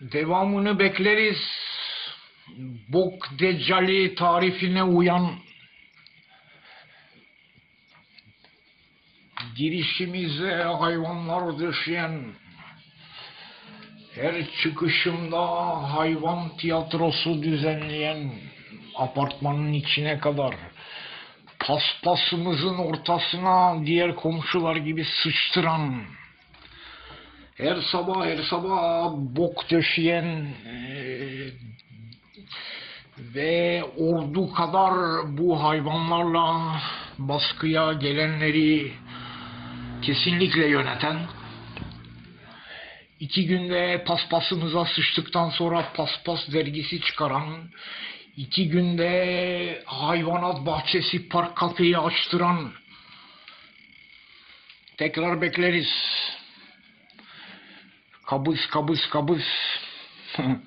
Devamını bekleriz. Bok Deccali tarifine uyan girişimize hayvanlar döşeyen her çıkışımda hayvan tiyatrosu düzenleyen apartmanın içine kadar paspasımızın ortasına diğer komşular gibi sıçtıran her sabah her sabah bok döşeyen eee, ve ordu kadar bu hayvanlarla baskıya gelenleri kesinlikle yöneten iki günde paspasımıza sıçtıktan sonra paspas dergisi çıkaran iki günde hayvanat bahçesi park kafeyi açtıran tekrar bekleriz. Kabız kabız kabız.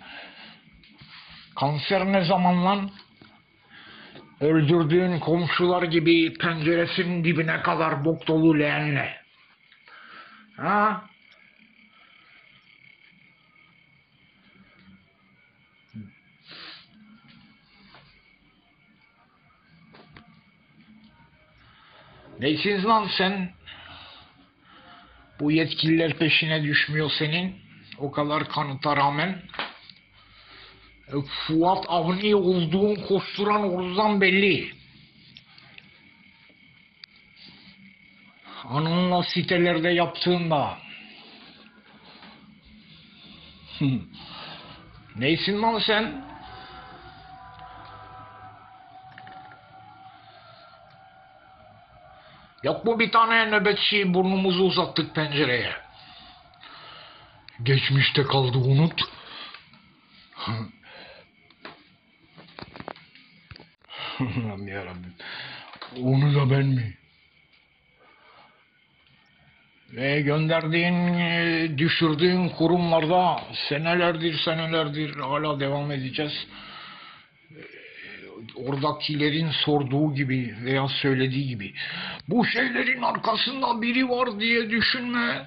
Kanser ne zaman lan? Öldürdüğün komşular gibi penceresinin dibine kadar bok dolu leğenle. Ha? Neysin lan sen? Bu yetkililer peşine düşmüyor senin. O kadar kanıta rağmen. E, Fuat Avni olduğun koşturan ordudan belli. Anınla sitelerde yaptığında. Neysin lan sen? Yok mu bir tane nöbetçi burnumuzu uzattık pencereye? Geçmişte kaldı unut. Allah'ım yarabbim. Onu da ben mi? Ve gönderdiğin, düşürdüğün kurumlarda senelerdir senelerdir hala devam edeceğiz. Oradakilerin sorduğu gibi veya söylediği gibi bu şeylerin arkasında biri var diye düşünme.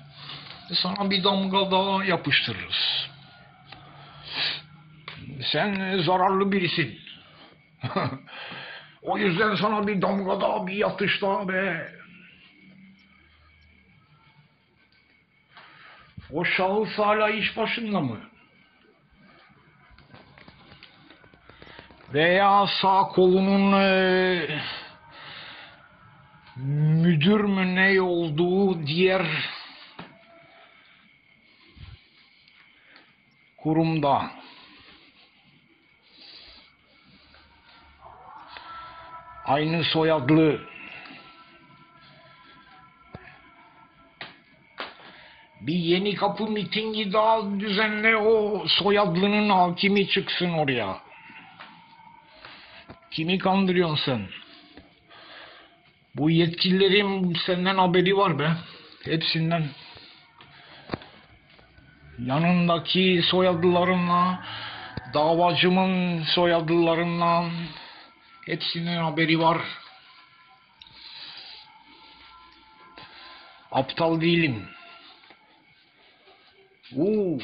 Sana bir damga daha yapıştırırız. Sen zararlı birisin. o yüzden sana bir damga daha, bir yatış daha be. O şahıs hala iş başında mı? Veya sağ kolunun eee, müdür mü ne olduğu diğer kurumda. Aynı soyadlı bir yeni kapı mitingi daha düzenle o soyadlının hakimi çıksın oraya. Kimi kandırıyorsun sen? Bu yetkililerin senden haberi var be. Hepsinden. Yanındaki soyadlılarınla, davacımın soyadlılarından hepsinin haberi var. Aptal değilim. Uuu,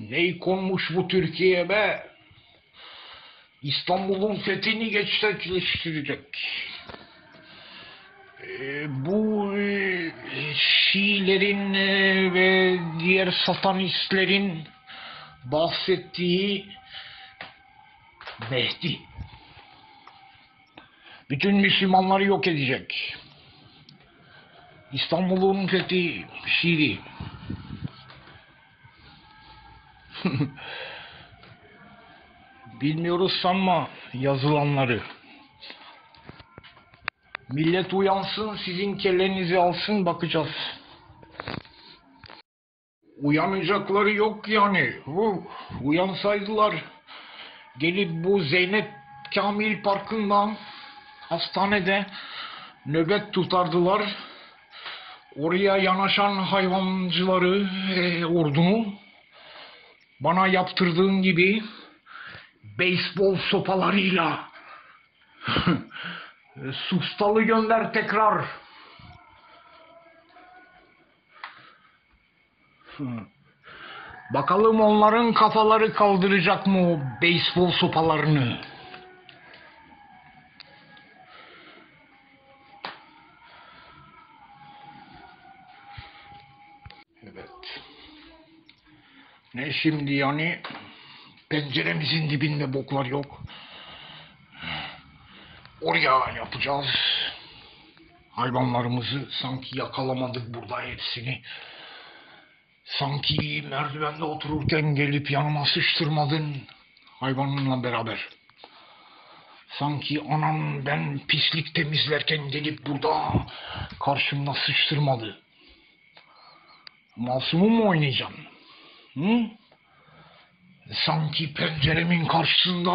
ney konmuş bu Türkiye be? İstanbul'un fethini gerçekleştirecek. Ee, bu e, Şiilerin e, ve diğer satanistlerin bahsettiği Mehdi. Bütün Müslümanları yok edecek. İstanbul'un fethi Şiiri. Bilmiyoruz sanma yazılanları. Millet uyansın, sizin kellenizi alsın, bakacağız. Uyanacakları yok yani. Hu, uyansaydılar gelip bu Zeynep Kamil Parkı'ndan hastanede nöbet tutardılar. Oraya yanaşan hayvancıları, e, ordunu bana yaptırdığın gibi beyzbol sopalarıyla sustalı gönder tekrar. Bakalım onların kafaları kaldıracak mı o beyzbol sopalarını? Evet. Ne şimdi yani? Penceremizin dibinde boklar yok. Oraya yapacağız. Hayvanlarımızı sanki yakalamadık burada hepsini. Sanki merdivende otururken gelip yanıma sıçtırmadın hayvanınla beraber. Sanki anam ben pislik temizlerken gelip burada karşımda sıçtırmadı. Masumu mu oynayacaksın? Hı? Sanki penceremin karşısında,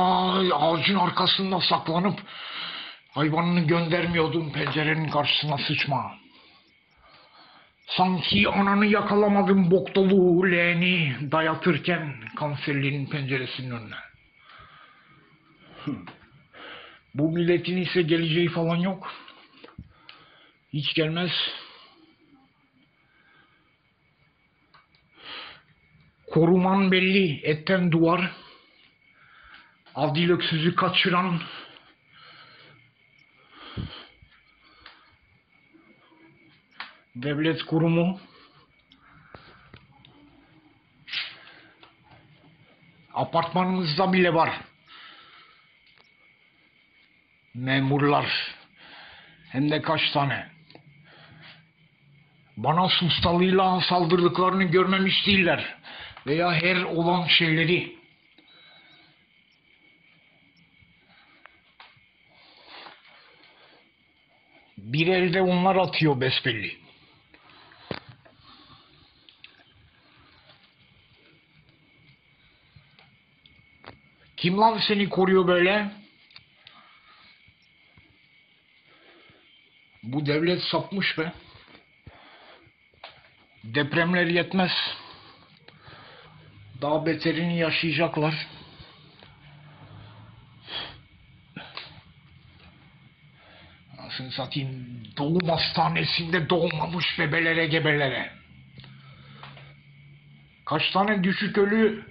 ağacın arkasında saklanıp hayvanını göndermiyordun pencerenin karşısına sıçma. Sanki ananı yakalamadım bok dolu leğeni dayatırken kanserliğin penceresinin önüne. Bu milletin ise geleceği falan yok. Hiç gelmez. Koruman belli, etten duvar. Adil öksüzü kaçıran devlet kurumu apartmanımızda bile var. Memurlar hem de kaç tane. Bana sustalığıyla saldırdıklarını görmemiş değiller. Veya her olan şeyleri. Bir elde onlar atıyor besbelli. Kim lan seni koruyor böyle? Bu devlet sapmış be. Depremler yetmez. Daha beterini yaşayacaklar. Nasıl satayım doğum hastanesinde doğmamış bebelere gebelere. Kaç tane düşük ölü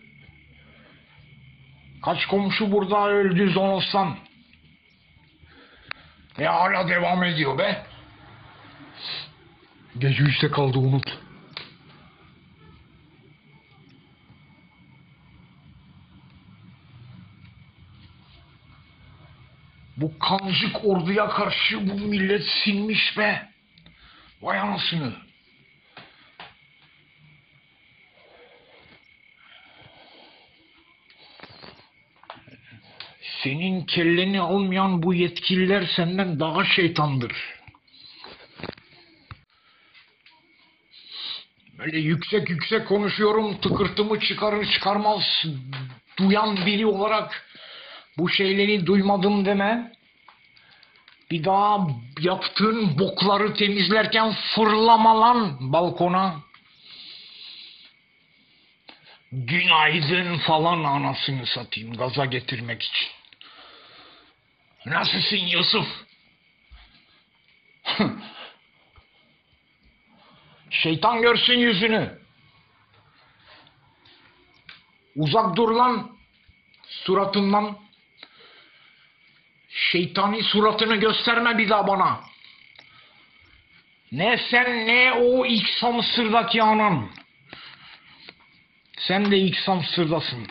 Kaç komşu burada öldü zonostan. E hala devam ediyor be. Gece üçte kaldı unut. Bu kancık orduya karşı bu millet sinmiş be. Vay anasını. Senin kelleni almayan bu yetkililer senden daha şeytandır. Böyle yüksek yüksek konuşuyorum, tıkırtımı çıkarır çıkarmaz duyan biri olarak bu şeyleri duymadım deme. Bir daha yaptığın bokları temizlerken fırlama lan balkona. Günaydın falan anasını satayım gaza getirmek için. Nasılsın Yusuf? Şeytan görsün yüzünü. Uzak dur lan suratından. Şeytani suratını gösterme bir daha bana. Ne sen ne o ilk Samsır'daki anan. Sen de ilk Samsır'dasın.